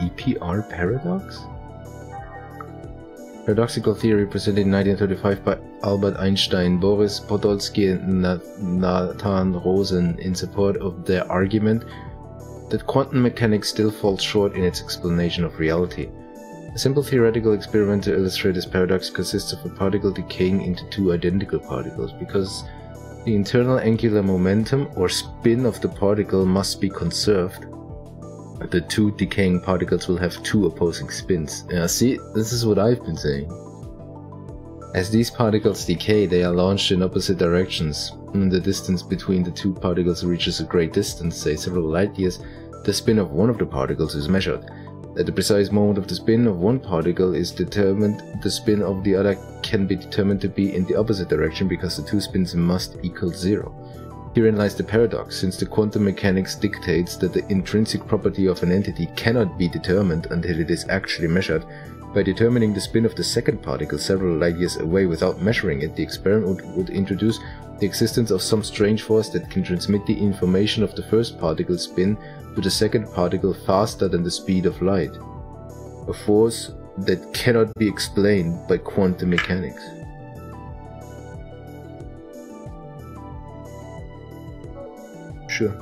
EPR paradox? Paradoxical theory presented in 1935 by Albert Einstein, Boris Podolsky and Nathan Rosen in support of their argument that quantum mechanics still falls short in its explanation of reality. A simple theoretical experiment to illustrate this paradox consists of a particle decaying into two identical particles because the internal angular momentum or spin of the particle must be conserved the two decaying particles will have two opposing spins. See, this is what I've been saying. As these particles decay, they are launched in opposite directions. When the distance between the two particles reaches a great distance, say several light years, the spin of one of the particles is measured. At the precise moment of the spin of one particle is determined, the spin of the other can be determined to be in the opposite direction because the two spins must equal zero. Herein lies the paradox, since the quantum mechanics dictates that the intrinsic property of an entity cannot be determined until it is actually measured. By determining the spin of the second particle several light years away without measuring it, the experiment would, introduce the existence of some strange force that can transmit the information of the first particle's spin to the second particle faster than the speed of light. A force that cannot be explained by quantum mechanics. еще.